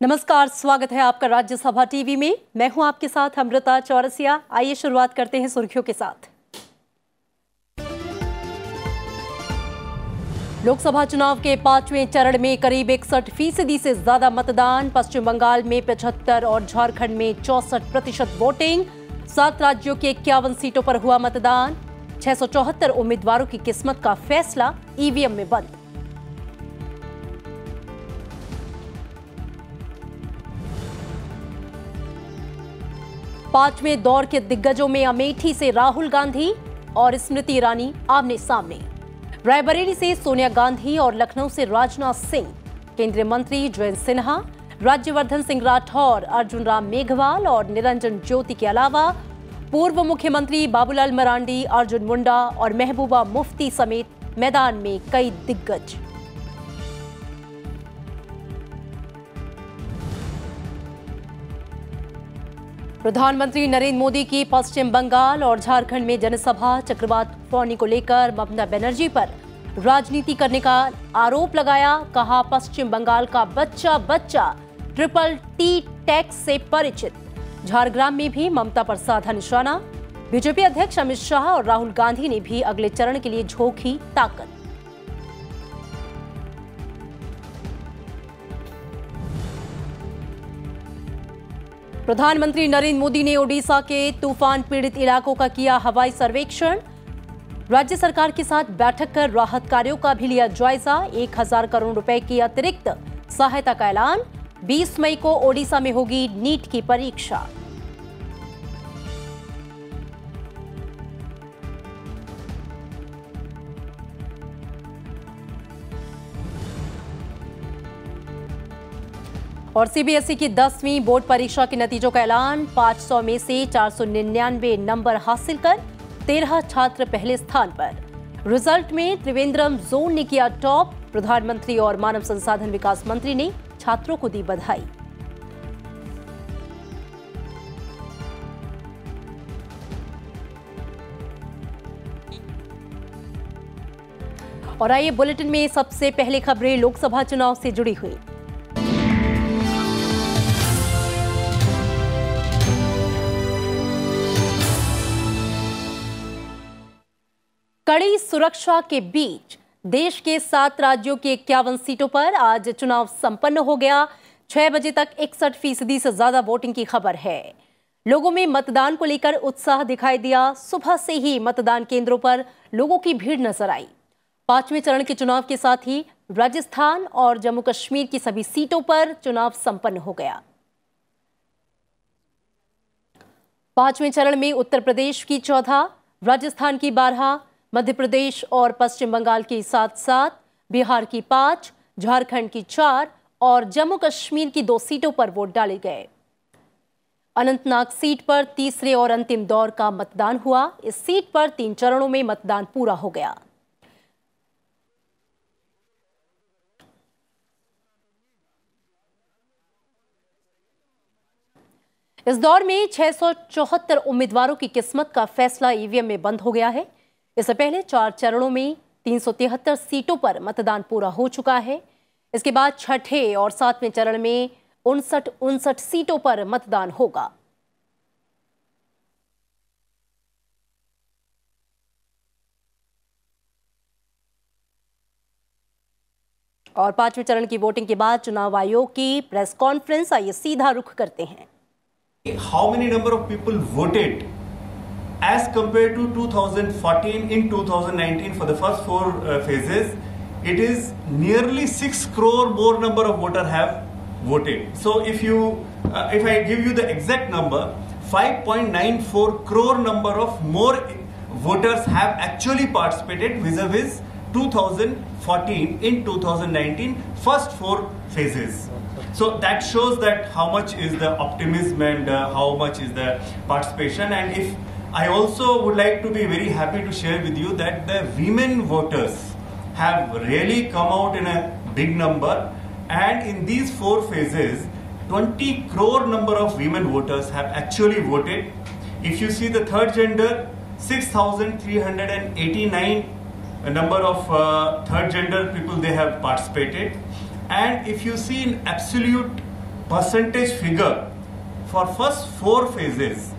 नमस्कार, स्वागत है आपका राज्यसभा टीवी में। मैं हूँ आपके साथ अमृता चौरसिया। आइए शुरुआत करते हैं सुर्खियों के साथ। लोकसभा चुनाव के पाँचवें चरण में करीब इकसठ फ़ीसदी से ज़्यादा मतदान, पश्चिम बंगाल में पचहत्तर और झारखंड में चौसठ प्रतिशत वोटिंग, सात राज्यों के इक्यावन सीटों पर हुआ मतदान, छह सौ चौहत्तर उम्मीदवारों की किस्मत का फैसला ईवीएम में बंद। पाँचवें दौर के दिग्गजों में अमेठी से राहुल गांधी और स्मृति ईरानी आमने सामने। रायबरेली से सोनिया गांधी और लखनऊ से राजनाथ सिंह। केंद्रीय मंत्री जयंत सिन्हा, राज्यवर्धन सिंह राठौर, अर्जुन राम मेघवाल और निरंजन ज्योति के अलावा पूर्व मुख्यमंत्री बाबूलाल मरांडी, अर्जुन मुंडा और महबूबा मुफ्ती समेत मैदान में कई दिग्गज। प्रधानमंत्री नरेंद्र मोदी की पश्चिम बंगाल और झारखंड में जनसभा चक्रवात फौनी को लेकर ममता बनर्जी पर राजनीति करने का आरोप लगाया, कहा पश्चिम बंगाल का बच्चा बच्चा ट्रिपल टी टैक्स से परिचित। झारग्राम में भी ममता पर साधा निशाना। बीजेपी अध्यक्ष अमित शाह और राहुल गांधी ने भी अगले चरण के लिए झोंकी ताकत। प्रधानमंत्री नरेंद्र मोदी ने ओडिशा के तूफ़ान पीड़ित इलाकों का किया हवाई सर्वेक्षण। राज्य सरकार के साथ बैठक कर राहत कार्यों का भी लिया जायजा। एक हज़ार करोड़ रुपए की अतिरिक्त सहायता का ऐलान। 20 मई को ओडिशा में होगी नीट की परीक्षा। और सीबीएसई की दसवीं बोर्ड परीक्षा के नतीजों का ऐलान। 500 में से 499 नंबर हासिल कर तेरह छात्र पहले स्थान पर। रिज़ल्ट में त्रिवेंद्रम जोन ने किया टॉप। प्रधानमंत्री और मानव संसाधन विकास मंत्री ने छात्रों को दी बधाई। और आइए बुलेटिन में सबसे पहले खबरें लोकसभा चुनाव से जुड़ी हुई। कड़ी सुरक्षा के बीच देश के सात राज्यों की इक्यावन सीटों पर आज चुनाव संपन्न हो गया। छह बजे तक इकसठ फ़ीसदी से ज़्यादा वोटिंग की खबर है। लोगों में मतदान को लेकर उत्साह दिखाई दिया। सुबह से ही मतदान केंद्रों पर लोगों की भीड़ नज़र आई। पाँचवें चरण के चुनाव के साथ ही राजस्थान और जम्मू कश्मीर की सभी सीटों पर चुनाव संपन्न हो गया। पाँचवें चरण में उत्तर प्रदेश की चौदह राजस्थान की बारह मध्य प्रदेश और पश्चिम बंगाल की सात सात बिहार की पाँच, झारखंड की चार और जम्मू कश्मीर की दो सीटों पर वोट डाले गए। अनंतनाग सीट पर तीसरे और अंतिम दौर का मतदान हुआ। इस सीट पर तीन चरणों में मतदान पूरा हो गया। इस दौर में छह सौ चौहत्तर उम्मीदवारों की किस्मत का फैसला ईवीएम में बंद हो गया है। इससे पहले चार चरणों में तीन सौ तिहत्तर सीटों पर मतदान पूरा हो चुका है। इसके बाद छठे और सातवें चरण में उनसठ उनसठ सीटों पर मतदान होगा। और पाँचवें चरण की वोटिंग के बाद चुनाव आयोग की प्रेस कॉन्फ्रेंस, आइए सीधा रुख करते हैं। How many number of people voted as compared to 2014 in 2019 for the first four uh, phases it is nearly 6 crore more number of voters have voted. So if you uh, if i give you the exact number 5.94 crore number of more voters have actually participated vis-a-vis 2014 in 2019 first four phases. So that shows that how much is the optimism and uh, how much is the participation. And if I also would like to be very happy to share with you that the women voters have really come out in a big number and in these four phases 20 crore number of women voters have actually voted. If you see the third gender 6,389 number of uh, third gender people they have participated and if you see in absolute percentage figure for first four phases,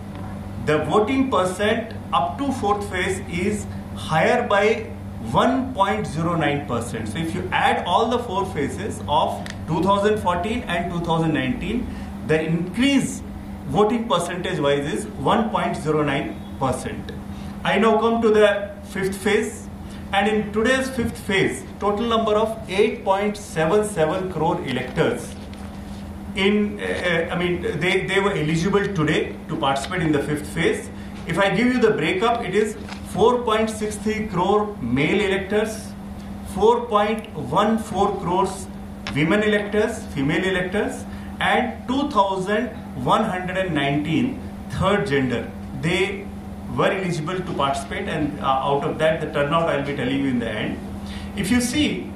the voting percent up to fourth phase is higher by 1.09%. So if you add all the four phases of 2014 and 2019, the increase voting percentage wise is 1.09%. I now come to the fifth phase and in today's fifth phase, total number of 8.77 crore electors in, uh, I mean, they, they were eligible today to participate in the fifth phase. If I give you the breakup, it is 4.63 crore male electors, 4.14 crores women electors, female electors, and 2,119 third gender. They were eligible to participate, and uh, out of that, the turnout I'll be telling you in the end. If you see,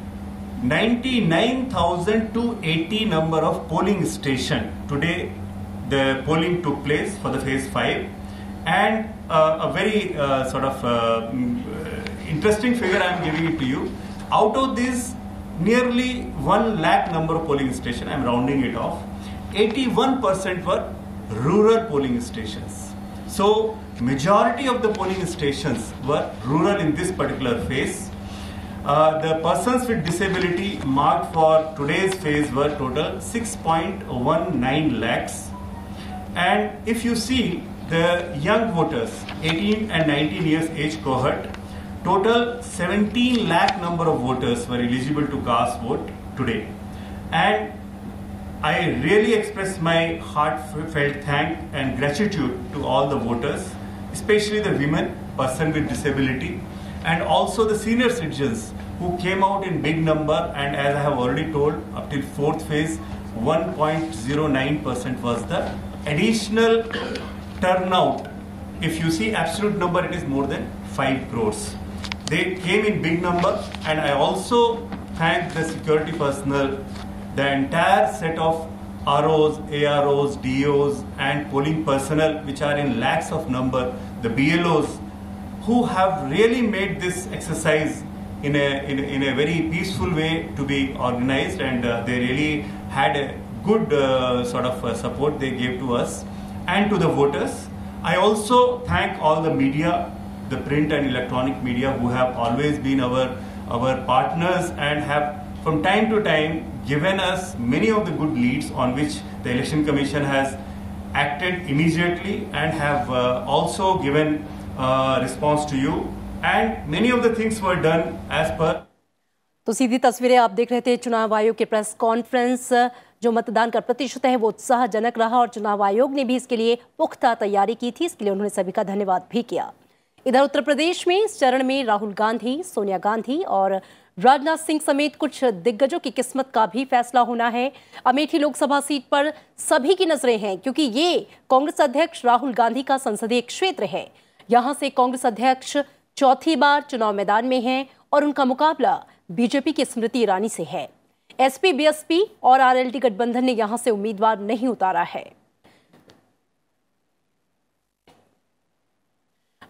99,280 number of polling station. Today the polling took place for the phase 5 and uh, a very uh, sort of uh, mm, interesting figure I am giving it to you. Out of this nearly 1 lakh number of polling station I am rounding it off 81% were rural polling stations. So majority of the polling stations were rural in this particular phase uh, the persons with disability marked for today's phase were total 6.19 lakhs. And if you see the young voters, 18 and 19 years age cohort, total 17 lakh number of voters were eligible to cast vote today. And I really express my heartfelt thank and gratitude to all the voters, especially the women, person with disability, and also the senior citizens who came out in big number and as I have already told up till fourth phase 1.09% was the additional turnout. If you see absolute number it is more than 5 crores. They came in big number and I also thank the security personnel. The entire set of ROs, AROs, DOs and polling personnel which are in lakhs of number the BLOs who have really made this exercise in a, in in a very peaceful way to be organized and uh, they really had a good uh, sort of uh, support they gave to us and to the voters. I also thank all the media, the print and electronic media who have always been our, our partners and have from time to time given us many of the good leads on which the election commission has acted immediately and have uh, also given uh, response to you and many of the things were done as per तो सीधी तस्वीरें आप देख रहे थे, चुनाव आयोग के press conference, जो मतदान का प्रतिशत है, वो उत्साहजनक रहा और चुनाव आयोग ने भी इसके लिए पुख्ता तैयारी की थी। इसके लिए उन्होंने सभी का धन्यवाद भी किया। इधर उत्तर प्रदेश में इस चरण में राहुल गांधी, सोनिया गांधी और राजनाथ सिंह समेत कुछ दिग्गजों की किस्मत का भी फैसला होना है। अमेठी लोकसभा सीट पर सभी की नज़रें हैं, क्योंकि ये कांग्रेस अध्यक्ष राहुल गांधी का संसदीय क्षेत्र है। यहाँ से कांग्रेस अध्यक्ष चौथी बार चुनाव मैदान में हैं और उनका मुकाबला बीजेपी की स्मृति ईरानी से है। एसपी, बीएसपी और आरएलडी गठबंधन ने यहाँ से उम्मीदवार नहीं उतारा है।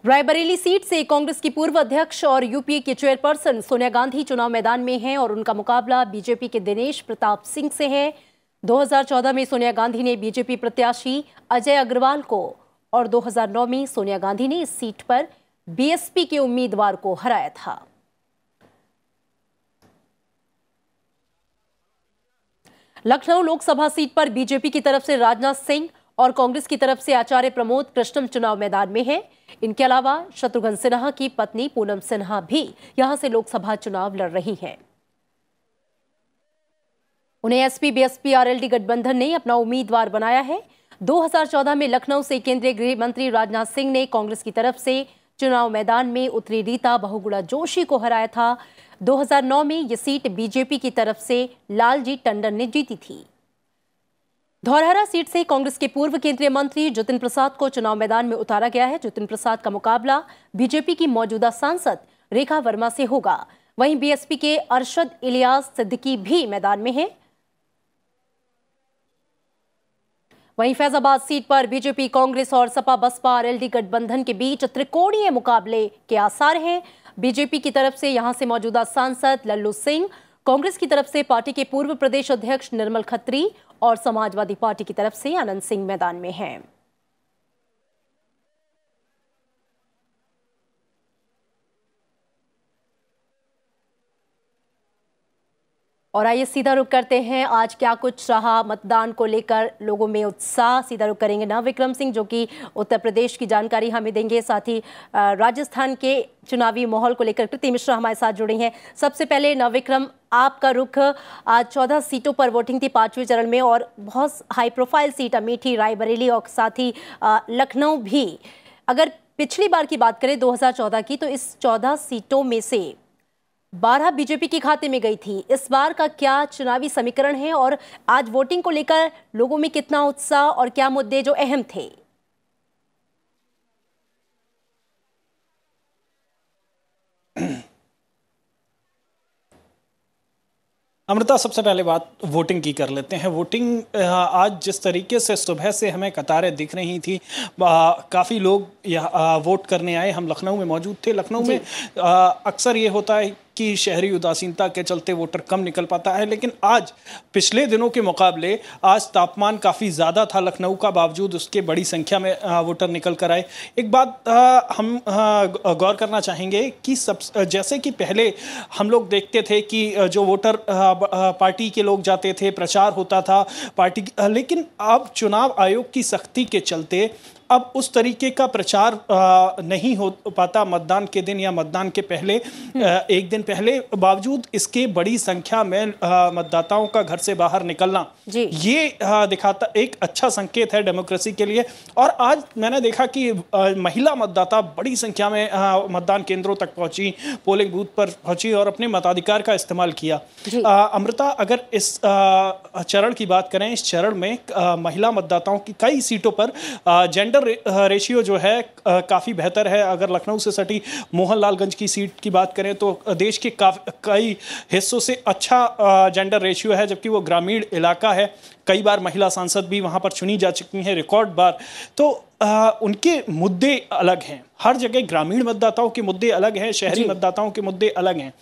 रायबरेली सीट से कांग्रेस की पूर्व अध्यक्ष और यूपीए के चेयरपर्सन सोनिया गांधी चुनाव मैदान में हैं और उनका मुकाबला बीजेपी के दिनेश प्रताप सिंह से है। 2014 में सोनिया गांधी ने बीजेपी प्रत्याशी अजय अग्रवाल को और 2009 में सोनिया गांधी ने इस सीट पर बीएसपी के उम्मीदवार को हराया था। लखनऊ लोकसभा सीट पर बीजेपी की तरफ़ से राजनाथ सिंह और कांग्रेस की तरफ़ से आचार्य प्रमोद कृष्णम चुनाव मैदान में हैं। इनके अलावा शत्रुघ्न सिन्हा की पत्नी पूनम सिन्हा भी यहाँ से लोकसभा चुनाव लड़ रही हैं। उन्हें एसपी, बीएसपी, आरएलडी गठबंधन ने अपना उम्मीदवार बनाया है। 2014 में लखनऊ से केंद्रीय गृह मंत्री राजनाथ सिंह ने कांग्रेस की तरफ़ से चुनाव मैदान में उतरी रीता बहुगुणा जोशी को हराया था। 2009 में ये सीट बीजेपी की तरफ़ से लालजी टंडन ने जीती थी। धौरहरा सीट से कांग्रेस के पूर्व केंद्रीय मंत्री जतिन प्रसाद को चुनाव मैदान में उतारा गया है। जतिन प्रसाद का मुकाबला बीजेपी की मौजूदा सांसद रेखा वर्मा से होगा। वहीं बीएसपी के अरशद इलियास सिद्दीकी भी मैदान में हैं। वहीं फैजाबाद सीट पर बीजेपी, कांग्रेस और सपा बसपा आरएलडी गठबंधन के बीच त्रिकोणीय मुकाबले के आसार हैं। बीजेपी की तरफ़ से यहाँ से मौजूदा सांसद लल्लू सिंह, कांग्रेस की तरफ़ से पार्टी के पूर्व प्रदेश अध्यक्ष निर्मल खत्री और समाजवादी पार्टी की तरफ़ से आनंद सिंह मैदान में हैं। और आइए सीधा रुक करते हैं। आज क्या कुछ रहा? मतदान को लेकर लोगों में उत्साह। सीधा रुक करेंगे नव विक्रम सिंह, जो कि उत्तर प्रदेश की जानकारी हमें देंगे। साथ ही राजस्थान के चुनावी माहौल को लेकर कृति मिश्रा हमारे साथ जुड़ी हैं। सबसे पहले नव विक्रम, आपका रुख। आज चौदह सीटों पर वोटिंग थी पाँचवें चरण में और बहुत high profile seat Amethi, Raebareli और साथ ही लखनऊ भी। अगर पिछली बार की बात करें 2014 की तो इस 14 सीटों में से बारह बीजेपी के खाते में गई थी। इस बार का क्या चुनावी समीकरण है और आज वोटिंग को लेकर लोगों में कितना उत्साह और क्या मुद्दे जो अहम थे? अमृता सबसे पहले बात वोटिंग की कर लेते हैं। वोटिंग आज जिस तरीके से सुबह से हमें कतारें दिख रही थी काफ़ी लोग यहाँ वोट करने आए। हम लखनऊ में मौजूद थे। लखनऊ में अक्सर ये होता है कि शहरी उदासीनता के चलते वोटर कम निकल पाता है, लेकिन आज, पिछले दिनों के मुकाबले, आज तापमान काफ़ी ज़्यादा था लखनऊ का बावजूद उसके बड़ी संख्या में वोटर निकल कर आए। एक बात हम गौर करना चाहेंगे कि सब, जैसे कि पहले हम लोग देखते थे कि जो वोटर पार्टी के लोग जाते थे, प्रचार होता था, पार्टी, लेकिन अब चुनाव आयोग की सख्ती के चलते अब उस तरीके का प्रचार नहीं हो पाता मतदान के दिन या मतदान के पहले। एक दिन पहले बावजूद इसके बड़ी संख्या में मतदाताओं का घर से बाहर निकलना। ये दिखाता एक अच्छा संकेत है डेमोक्रेसी के लिए। और आज मैंने देखा कि महिला मतदाता बड़ी संख्या में मतदान केंद्रों तक पहुँची पोलिंग बूथ पर पहुँची और अपने मताधिकार का इस्तेमाल किया। अमृता अगर इस चरण की बात करें इस चरण में महिला मतदाताओं की कई सीटों पर जेंडर जेंडर रेशियो जो है काफ़ी बेहतर है। अगर लखनऊ से सटी मोहनलालगंज की सीट की बात करें तो देश के कई हिस्सों से अच्छा जेंडर रेशियो है जबकि वो ग्रामीण इलाका है। कई बार महिला सांसद भी वहाँ पर चुनी जा चुकी हैं रिकॉर्ड बार। तो आ, उनके मुद्दे अलग हैं। हर जगह ग्रामीण मतदाताओं के मुद्दे अलग हैं शहरी मतदाताओं के मुद्दे अलग हैं।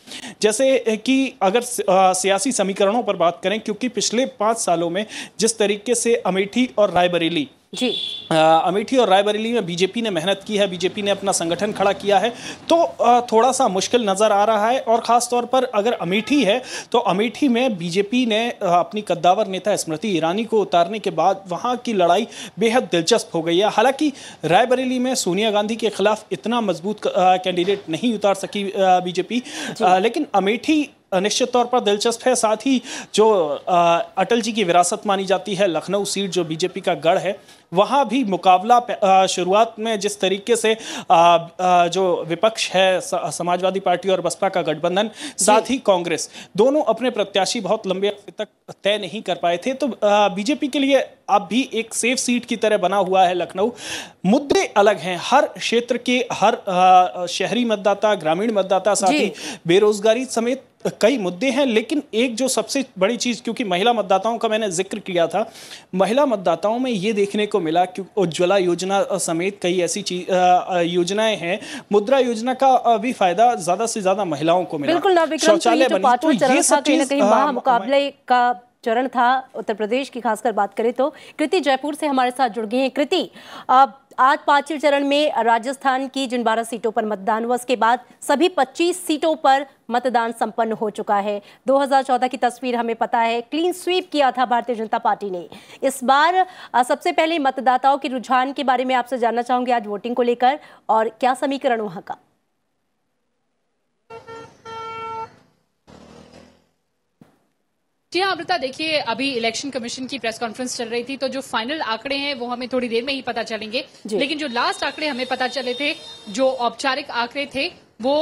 जैसे कि अगर सियासी समीकरणों पर बात करें क्योंकि पिछले पाँच सालों में जिस तरीके से अमेठी और रायबरेली जी। अमेठी और रायबरेली में बीजेपी ने मेहनत की है बीजेपी ने अपना संगठन खड़ा किया है। तो आ, थोड़ा सा मुश्किल नज़र आ रहा है और ख़ास तौर पर अगर अमेठी है तो अमेठी में बीजेपी ने आ, अपनी कद्दावर नेता स्मृति ईरानी को उतारने के बाद वहाँ की लड़ाई बेहद दिलचस्प हो गई है। हालाँकि रायबरेली में सोनिया गांधी के खिलाफ इतना मज़बूत कैंडिडेट नहीं उतार सकी बीजेपी। लेकिन अमेठी निश्चित तौर पर दिलचस्प है। साथ ही जो अटल जी की विरासत मानी जाती है लखनऊ सीट जो बीजेपी का गढ़ है वहाँ भी मुकाबला शुरुआत में जिस तरीके से जो विपक्ष है समाजवादी पार्टी और बसपा का गठबंधन साथ ही कांग्रेस दोनों अपने प्रत्याशी बहुत लंबे तक तय नहीं कर पाए थे। तो बीजेपी के लिए अब भी एक सेफ़ सीट की तरह बना हुआ है लखनऊ। मुद्दे अलग हैं हर क्षेत्र के हर शहरी मतदाता ग्रामीण मतदाता साथ ही बेरोजगारी समेत कई मुद्दे हैं लेकिन एक जो सबसे बड़ी चीज़ क्योंकि महिला मतदाताओं का मैंने ज़िक्र किया था महिला मतदाताओं में ये देखने को मिला कि उज्ज्वला योजना समेत कई ऐसी चीज़ योजनाएँ हैं। मुद्रा योजना का भी फ़ायदा ज़्यादा से ज़्यादा महिलाओं को मिला। बिल्कुल शौचालय बनी। तो ये सब चीज़ मुकाबले का चरण था उत्तर प्रदेश की खासकर बात करें तो। कृति जयपुर से हमारे साथ जुड़ गई हैं। कृति आज पाँचवें चरण में राजस्थान की जिन बारह सीटों पर मतदान हुआ, उसके बाद सभी 25 सीटों पर मतदान संपन्न हो चुका है। 2014 की तस्वीर हमें पता है, क्लीन स्वीप किया था भारतीय जनता पार्टी ने। इस बार सबसे पहले मतदाताओं के रुझान के बारे में आपसे जानना चाहूँगी आज वोटिंग को लेकर, और क्या समीकरण वहाँ का? जी हाँ अमृता देखिए अभी इलेक्शन कमीशन की प्रेस कॉन्फ्रेंस चल रही थी तो जो फाइनल आंकड़े हैं वो हमें थोड़ी देर में ही पता चलेंगे। लेकिन जो लास्ट आंकड़े हमें पता चले थे जो औपचारिक आंकड़े थे वो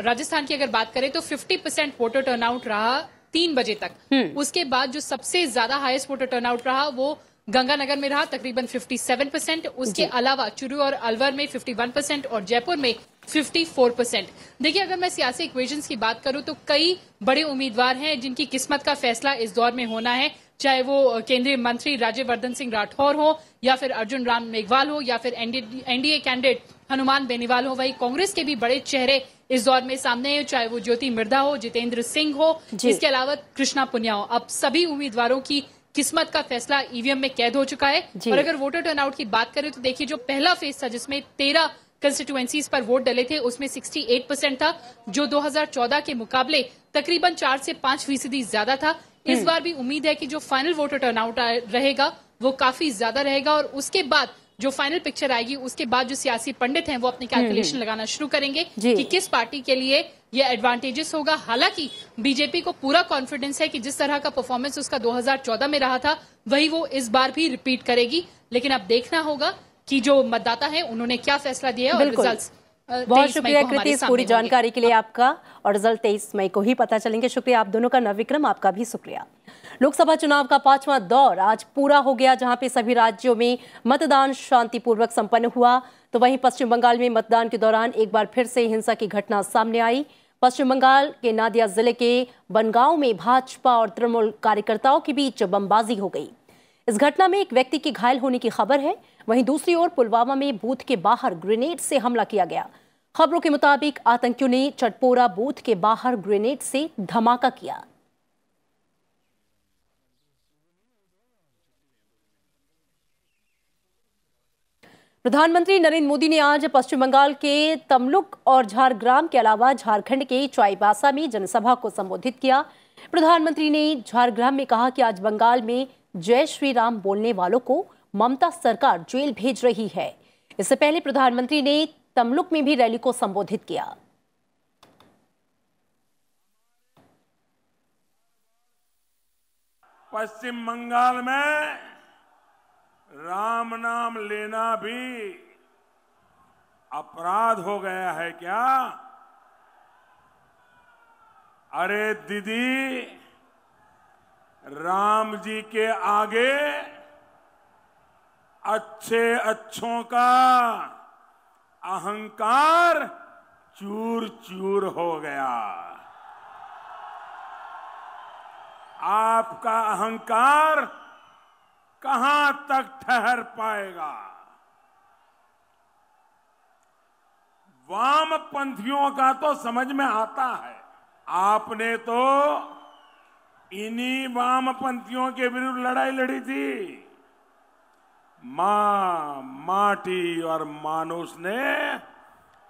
राजस्थान की अगर बात करें तो 50 परसेंट वोटर टर्नआउट रहा तीन बजे तक। हम्म। उसके बाद जो सबसे ज़्यादा हाईएस्ट वोटर टर्नआउट रहा वो गंगानगर में रहा तकरीबन 57 परसेंट। उसके अलावा चुरू और अलवर में 51 परसेंट और जयपुर में 54 परसेंट देखिए अगर मैं सियासी इक्वेशन की बात करूँ तो कई बड़े उम्मीदवार हैं जिनकी किस्मत का फैसला इस दौर में होना है। चाहे वो केंद्रीय मंत्री राज्यवर्धन सिंह राठौर हो या फिर अर्जुन राम मेघवाल हो या फिर एनडीए कैंडिडेट हनुमान बेनीवाल हो वही कांग्रेस के भी बड़े चेहरे इस दौर में सामने है। चाहे वो ज्योति मिर्धा हो जितेंद्र सिंह हो इसके अलावा कृष्णा पुनिया हो। अब सभी उम्मीदवारों की किस्मत का फैसला ईवीएम में कैद हो चुका है। और अगर वोटर टर्नआउट की बात करें तो देखिए जो पहला फ़ेज़ था जिसमें तेरह कंस्टिट्युएंसीज पर वोट डले थे उसमें 68 परसेंट था जो 2014 के मुकाबले तकरीबन चार से पाँच फ़ीसदी ज़्यादा था। इस बार भी उम्मीद है कि जो फाइनल वोटर टर्नआउट रहेगा वो काफ़ी ज़्यादा रहेगा और उसके बाद जो फाइनल पिक्चर आएगी उसके बाद जो सियासी पंडित हैं वो अपनी कैलकुलेशन लगाना शुरू करेंगे कि किस पार्टी के लिए ये एडवांटेजेस होगा। हालाँकि बीजेपी को पूरा कॉन्फिडेंस है कि जिस तरह का परफॉर्मेंस उसका 2014 में रहा था वही वो इस बार भी रिपीट करेगी। लेकिन अब देखना होगा कि जो मतदाता है उन्होंने क्या फैसला दिया और। रिज़ल्ट बहुत शुक्रिया कृति इस पूरी जानकारी के लिए आपका और रिज़ल्ट तेईस मई को ही पता चलेंगे। शुक्रिया आप दोनों का नवविक्रम आपका भी शुक्रिया। लोकसभा चुनाव का पांचवा दौर आज पूरा हो गया जहाँ पे सभी राज्यों में मतदान शांतिपूर्वक संपन्न हुआ। तो वहीं पश्चिम बंगाल में मतदान के दौरान एक बार फिर से हिंसा की घटना सामने आई। पश्चिम बंगाल के नादिया ज़िले के बनगांव में भाजपा और तृणमूल कार्यकर्ताओं के बीच बमबाजी हो गई। इस घटना में एक व्यक्ति के घायल होने की खबर है। वहीं दूसरी ओर पुलवामा में बूथ के बाहर ग्रेनेड से हमला किया गया। खबरों के मुताबिक आतंकियों ने चटपोरा बूथ के बाहर ग्रेनेड से धमाका किया। प्रधानमंत्री नरेंद्र मोदी ने आज पश्चिम बंगाल के तमलुक और झारग्राम के अलावा झारखंड के चाईबासा में जनसभा को संबोधित किया। प्रधानमंत्री ने झारग्राम में कहा कि आज बंगाल में जय श्री राम बोलने वालों को ममता सरकार जेल भेज रही है। इससे पहले प्रधानमंत्री ने तमलुक में भी रैली को संबोधित किया। पश्चिम बंगाल में राम नाम लेना भी अपराध हो गया है क्या? अरे दीदी, राम जी के आगे अच्छे अच्छों का अहंकार चूर चूर हो गया। आपका अहंकार कहाँ तक ठहर पाएगा? वामपंथियों का तो समझ में आता है। आपने तो इन्हीं वामपंथियों के विरुद्ध लड़ाई लड़ी थी। माँ माटी और मानुष ने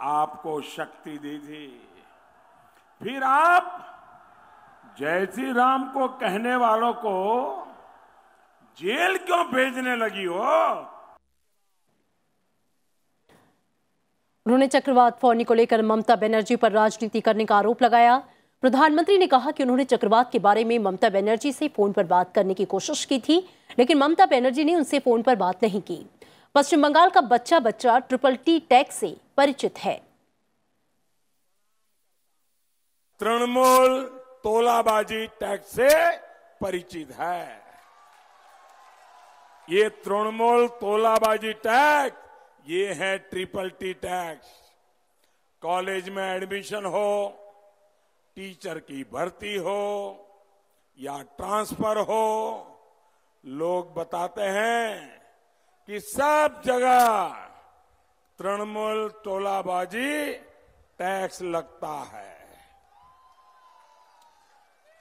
आपको शक्ति दी थी। फिर आप श्री राम को कहने वालों को जेल क्यों भेजने लगी हो? उन्होंने चक्रवात फौनी को लेकर ममता बनर्जी पर राजनीति करने का आरोप लगाया। प्रधानमंत्री ने कहा कि उन्होंने चक्रवात के बारे में ममता बनर्जी से फ़ोन पर बात करने की कोशिश की थी। लेकिन ममता बनर्जी ने उनसे फ़ोन पर बात नहीं की। पश्चिम बंगाल का बच्चा बच्चा ट्रिपल टी टैक्स से परिचित है। तृणमूल तोलाबाजी टैक्स से परिचित है। ये तृणमूल तोलाबाजी टैक्स ये है ट्रिपल टी टैक्स कॉलेज में एडमिशन हो, टीचर की भर्ती हो, या ट्रांसफ़र हो लोग बताते हैं कि सब जगह तृणमूल तोलाबाजी टैक्स लगता है।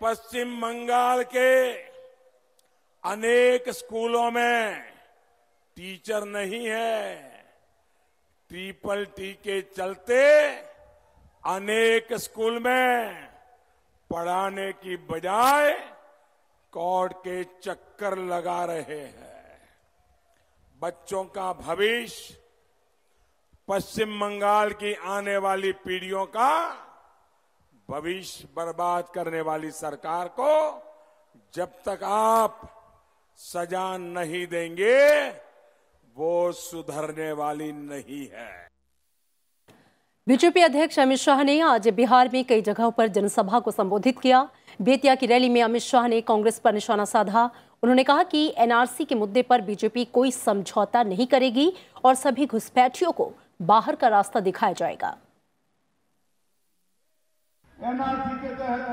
पश्चिम बंगाल के अनेक स्कूलों में टीचर नहीं है। ट्रिपल टी के चलते अनेक स्कूल में पढ़ाने की बजाय कोर्ट के चक्कर लगा रहे हैं। बच्चों का भविष्य, पश्चिम बंगाल की आने वाली पीढ़ियों का भविष्य बर्बाद करने वाली सरकार को जब तक आप सजा नहीं देंगे, वो सुधरने वाली नहीं है। बीजेपी अध्यक्ष अमित शाह ने आज बिहार में कई जगहों पर जनसभा को संबोधित किया। बेतिया की रैली में अमित शाह ने कांग्रेस पर निशाना साधा। उन्होंने कहा कि एनआरसी के मुद्दे पर बीजेपी कोई समझौता नहीं करेगी और सभी घुसपैठियों को बाहर का रास्ता दिखाया जाएगा। एनआरसी के तहत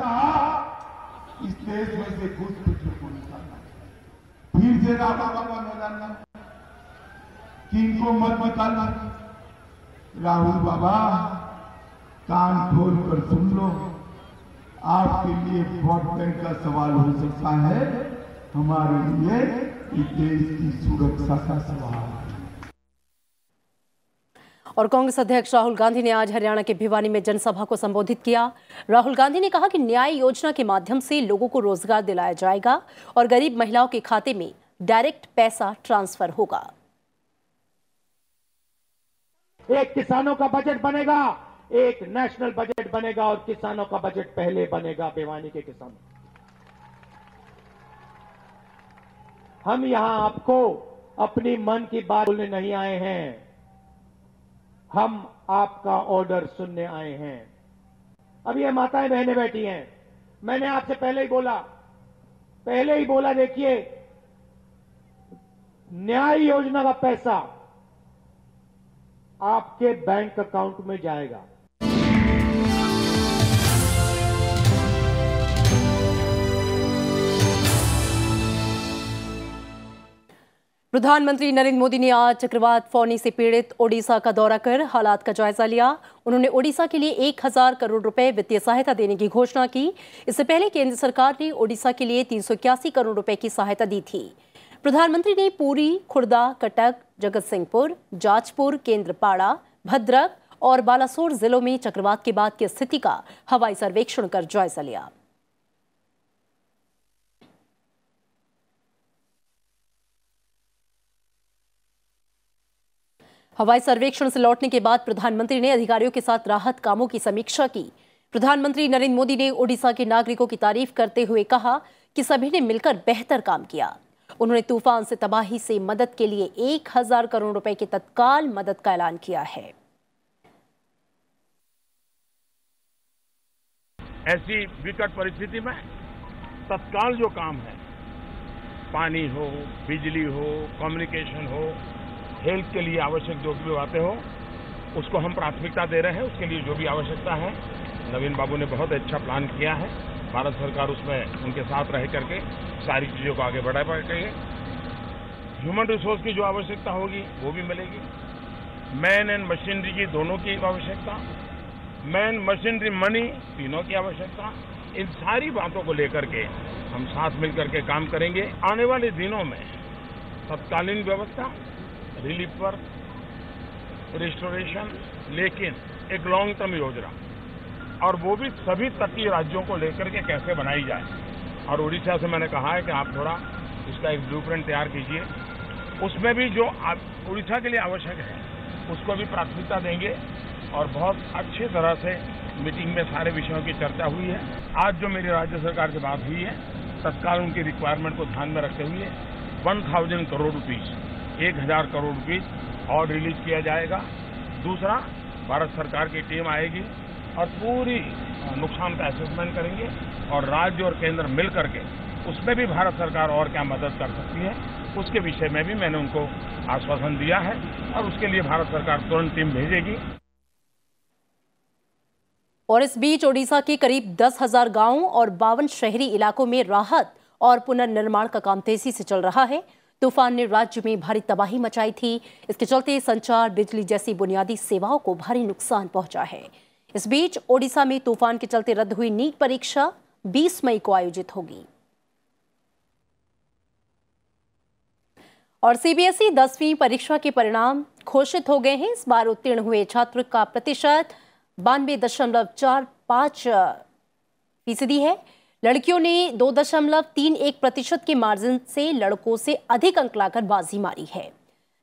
इस देश में से घुस पिछले को निकालना फिर से रामा बाबा में किनको मत निकालना राहुल बाबा, कान खोल कर सुन लो। आपके लिए वोट बैंक का सवाल हो सकता है। हमारे लिए इस देश की सुरक्षा का सवाल है। और कांग्रेस अध्यक्ष राहुल गांधी ने आज हरियाणा के भिवानी में जनसभा को संबोधित किया। राहुल गांधी ने कहा कि न्याय योजना के माध्यम से लोगों को रोज़गार दिलाया जाएगा और गरीब महिलाओं के खाते में डायरेक्ट पैसा ट्रांसफ़र होगा। एक किसानों का बजट बनेगा। एक नेशनल बजट बनेगा और किसानों का बजट पहले बनेगा भिवानी के किसानों। हम यहाँ आपको अपनी मन की बात बोलने नहीं आए हैं। हम आपका ऑर्डर सुनने आए हैं। अब ये माताएँ बहने बैठी हैं। मैंने आपसे पहले ही बोला, पहले ही बोला, देखिए, न्याय योजना का पैसा आपके बैंक अकाउंट में जाएगा। प्रधानमंत्री नरेंद्र मोदी ने आज चक्रवात फौनी से पीड़ित ओडिशा का दौरा कर हालात का जायजा लिया। उन्होंने ओडिशा के लिए एक हज़ार करोड़ रुपए वित्तीय सहायता देने की घोषणा की। इससे पहले केंद्र सरकार ने ओडिशा के लिए तीन सौ इक्यासी करोड़ रुपए की सहायता दी थी। प्रधानमंत्री ने पूरी, खुर्दा, कटक जगत सिंहपुर जाजपुर, केंद्रपाड़ा, भद्रक और बालासोर जिलों में चक्रवात के बाद की स्थिति का हवाई सर्वेक्षण कर जायजा लिया। हवाई सर्वेक्षण से लौटने के बाद प्रधानमंत्री ने अधिकारियों के साथ राहत कामों की समीक्षा की। प्रधानमंत्री नरेंद्र मोदी ने ओडिशा के नागरिकों की तारीफ़ करते हुए कहा कि सभी ने मिलकर बेहतर काम किया। उन्होंने तूफ़ान से तबाही से मदद के लिए एक हज़ार करोड़ रुपए की तत्काल मदद का ऐलान किया है। ऐसी विकट परिस्थिति में तत्काल जो काम है, पानी हो, बिजली हो कम्युनिकेशन हो हेल्थ के लिए आवश्यक जो भी बातें हो, उसको हम प्राथमिकता दे रहे हैं। उसके लिए जो भी आवश्यकता है, नवीन बाबू ने बहुत अच्छा प्लान किया है। भारत सरकार उसमें उनके साथ रह करके सारी चीज़ों को आगे बढ़ा पाएँगे ह्यूमन रिसोर्स की जो आवश्यकता होगी, वो भी मिलेगी। मैन एंड मशीनरी की दोनों की आवश्यकता मैन मशीनरी मनी तीनों की आवश्यकता, इन सारी बातों को लेकर के हम साथ मिलकर के काम करेंगे। आने वाले दिनों में तत्कालीन व्यवस्था रिलीफ पर रिस्टोरेशन, लेकिन एक लॉन्ग टर्म योजना। और वो भी सभी तटीय राज्यों को लेकर के कैसे बनाई जाए। और उड़ीसा से मैंने कहा है कि आप थोड़ा इसका एक ब्लू तैयार कीजिए। उसमें भी जो उड़ीसा के लिए आवश्यक है, उसको भी प्राथमिकता देंगे। और बहुत अच्छी तरह से मीटिंग में सारे विषयों की चर्चा हुई है। आज जो मेरी राज्य सरकार से बात हुई है, तत्काल उनकी रिक्वायरमेंट को ध्यान में रखते हुए वन थाउज़ेंड करोड़ रुपीज़ एक हज़ार करोड़ रुपीज़ और रिलीज़ किया जाएगा। दूसरा, भारत सरकार की टीम आएगी और पूरी नुकसान का असेसमेंट करेंगे और राज्य और केंद्र मिल करके उसमें भी भारत सरकार और क्या मदद कर सकती है, उसके विषय में भी मैंने उनको आश्वासन दिया है और उसके लिए भारत सरकार तुरंत टीम भेजेगी। और इस बीच ओडिशा के करीब दस हज़ार गाँवों और बावन शहरी इलाकों में राहत और पुनर्निर्माण का काम तेज़ी से चल रहा है। तूफ़ान ने राज्य में भारी तबाही मचाई थी। इसके चलते संचार, बिजली जैसी बुनियादी सेवाओं को भारी नुकसान पहुँचा है। इस बीच ओडिशा में तूफ़ान के चलते रद्द हुई नीट परीक्षा 20 मई को आयोजित होगी। और सीबीएसई दसवीं परीक्षा के परिणाम घोषित हो गए हैं। इस बार उत्तीर्ण हुए छात्र का प्रतिशत बानवे दशमलव चार पाँच फ़ीसदी है। लड़कियों ने दो दशमलव तीन एक प्रतिशत के मार्जिन से लड़कों से अधिक अंक लाकर बाजी मारी है।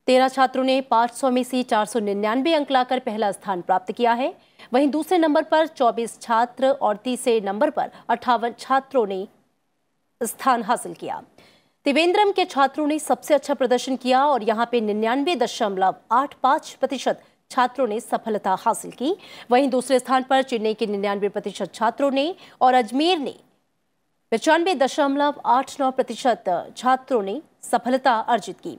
तेरह छात्रों ने 500 में से चार सौ निन्यानवे अंक लाकर पहला स्थान प्राप्त किया है। वहीं दूसरे नंबर पर 24 छात्र और तीसरे नंबर पर अट्ठावन छात्रों ने स्थान हासिल किया। त्रिवेंद्रम के छात्रों ने सबसे अच्छा प्रदर्शन किया और यहाँ पे निन्यानवे दशमलव आठ पाँच प्रतिशत छात्रों ने सफलता हासिल की। वहीं दूसरे स्थान पर चेन्नई के निन्यानवे प्रतिशत छात्रों ने और अजमेर ने पचानवे दशमलव आठ नौ प्रतिशत छात्रों ने सफलता अर्जित की।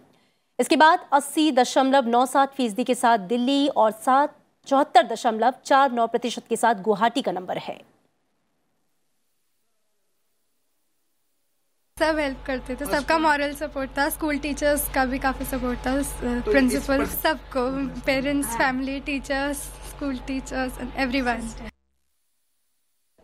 इसके बाद अस्सी दशमलव नौ सात फ़ीसदी के साथ दिल्ली और सात चौहत्तर दशमलव चार नौ प्रतिशत के साथ गुवाहाटी का नंबर है। सब हेल्प करते थे सबका मॉरल सपोर्ट था स्कूल टीचर्स का भी काफ़ी सपोर्ट था प्रिंसिपल तो सबको parents family teachers school teachers and everyone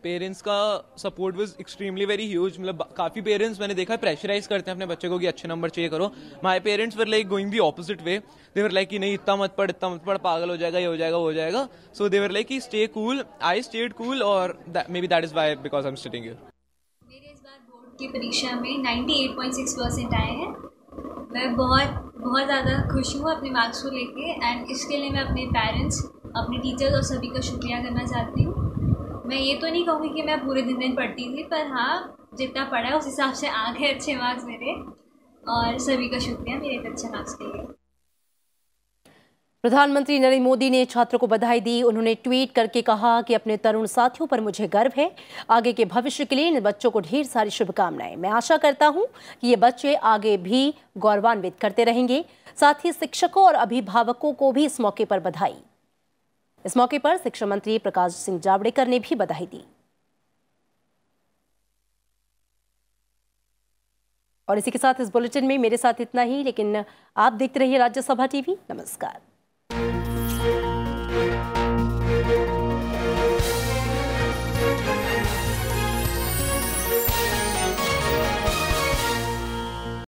parents का support was extremely very huge मतलब काफ़ी पेरेंट्स मैंने देखा प्रेशराइज करते हैं अपने बच्चे को कि अच्छे नंबर चाहिए करो। My parents were like going the opposite way they were like कि नहीं, इतना मत पढ़, इतना मत पढ़, पागल हो जाएगा, ये हो जाएगा, वो हो जाएगा। सो दे वर लाइक कि stay cool I stayed cool और maybe that is why because I am bar board की परीक्षा में 98.6 परसेंट आए हैं। मैं बहुत बहुत ज़्यादा खुश हूँ अपने मार्क्स को लेके एंड इसके लिए मैं अपने पेरेंट्स अपने टीचर्स और सभी का शुक्रिया करना चाहती हूँ। मैं ये तो नहीं कहूँगी कि मैं पूरे दिन दिन पढ़ती थी, पर हाँ जितना पढ़ा है उस हिसाब से आ गए अच्छे मार्क्स मेरे। और सभी का शुक्रिया, मेरे अच्छे मार्क्स के लिए। प्रधानमंत्री नरेंद्र मोदी ने छात्रों को बधाई दी। उन्होंने ट्वीट करके कहा कि अपने तरुण साथियों पर मुझे गर्व है। आगे के भविष्य के लिए इन बच्चों को ढेर सारी शुभकामनाएँ। मैं आशा करता हूँ कि ये बच्चे आगे भी गौरवान्वित करते रहेंगे। साथ ही शिक्षकों और अभिभावकों को भी इस मौके पर बधाई। इस मौके पर शिक्षा मंत्री प्रकाश सिंह जावड़ेकर ने भी बधाई दी। और इसी के साथ इस बुलेटिन में मेरे साथ इतना ही, लेकिन आप देखते रहिए राज्यसभा टीवी। नमस्कार।